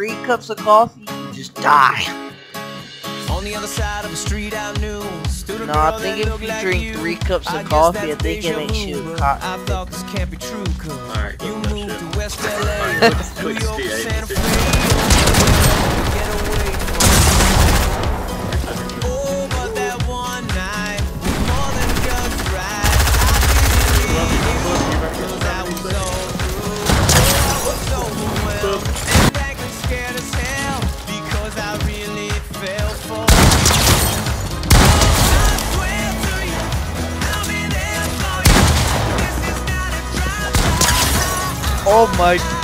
three cups of coffee, you just die. On the other side of the street I knew stood No, I think if you like drink you. three cups of I coffee, I think it deja makes you vu, hot. I thought this can't be true, cause Alright, you moved to West LA, New York, Oh my